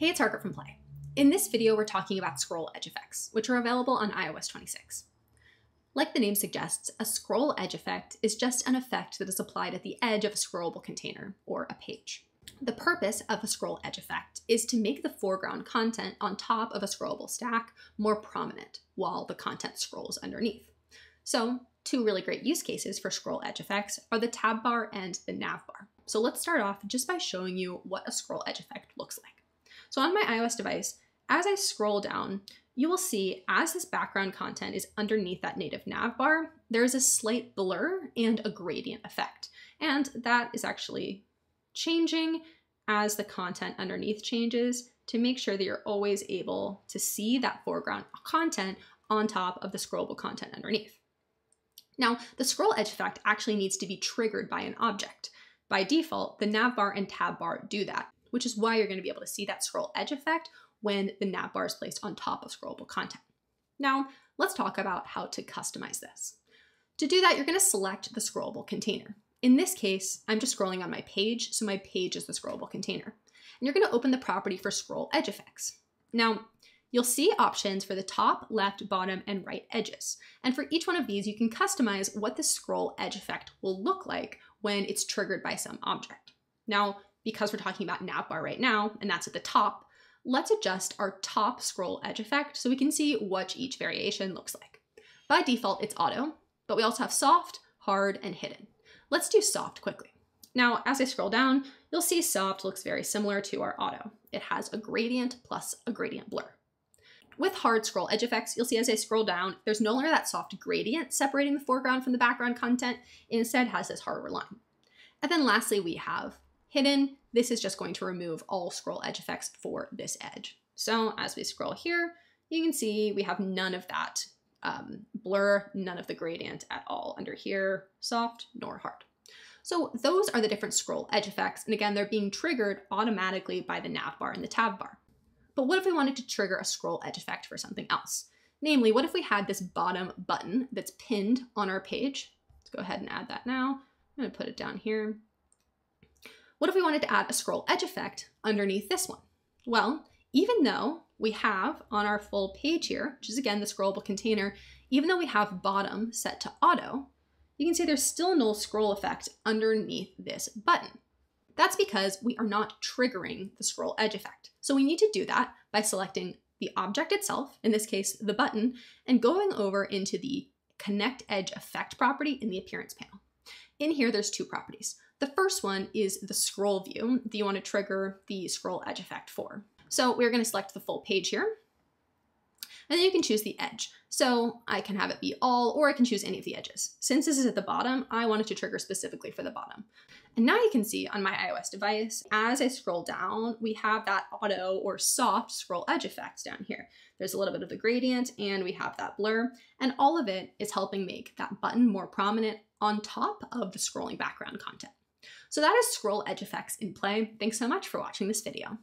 Hey, it's Harker from Play. In this video, we're talking about scroll edge effects, which are available on iOS 26. Like the name suggests, a scroll edge effect is just an effect that is applied at the edge of a scrollable container, or a page. The purpose of a scroll edge effect is to make the foreground content on top of a scrollable stack more prominent while the content scrolls underneath. So, two really great use cases for scroll edge effects are the tab bar and the nav bar. So let's start off just by showing you what a scroll edge effect looks like. So on my iOS device, as I scroll down, you will see as this background content is underneath that native nav bar, there is a slight blur and a gradient effect. And that is actually changing as the content underneath changes to make sure that you're always able to see that foreground content on top of the scrollable content underneath. Now, the scroll edge effect actually needs to be triggered by an object. By default, the nav bar and tab bar do that which is why you're going to be able to see that scroll edge effect when the nav bar is placed on top of scrollable content. Now, let's talk about how to customize this. To do that, you're going to select the scrollable container. In this case, I'm just scrolling on my page, so my page is the scrollable container. And you're going to open the property for scroll edge effects. Now, you'll see options for the top, left, bottom, and right edges. And for each one of these, you can customize what the scroll edge effect will look like when it's triggered by some object. Now, because we're talking about navbar right now, and that's at the top, let's adjust our top scroll edge effect so we can see what each variation looks like. By default, it's auto, but we also have soft, hard, and hidden. Let's do soft quickly. Now, as I scroll down, you'll see soft looks very similar to our auto. It has a gradient plus a gradient blur. With hard scroll edge effects, you'll see as I scroll down, there's no longer that soft gradient separating the foreground from the background content. It instead has this harder line. And then lastly, we have hidden, this is just going to remove all scroll edge effects for this edge. So as we scroll here, you can see we have none of that um, blur, none of the gradient at all under here, soft nor hard. So those are the different scroll edge effects. And again, they're being triggered automatically by the nav bar and the tab bar. But what if we wanted to trigger a scroll edge effect for something else? Namely, what if we had this bottom button that's pinned on our page? Let's go ahead and add that now. I'm gonna put it down here. What if we wanted to add a scroll edge effect underneath this one? Well, even though we have on our full page here, which is again the scrollable container, even though we have bottom set to auto, you can see there's still no scroll effect underneath this button. That's because we are not triggering the scroll edge effect. So we need to do that by selecting the object itself, in this case, the button, and going over into the connect edge effect property in the appearance panel. In here, there's two properties. The first one is the scroll view that you want to trigger the scroll edge effect for. So we're going to select the full page here. And then you can choose the edge. So I can have it be all, or I can choose any of the edges. Since this is at the bottom, I want it to trigger specifically for the bottom. And now you can see on my iOS device, as I scroll down, we have that auto or soft scroll edge effects down here. There's a little bit of the gradient and we have that blur, and all of it is helping make that button more prominent on top of the scrolling background content. So that is scroll edge effects in play. Thanks so much for watching this video.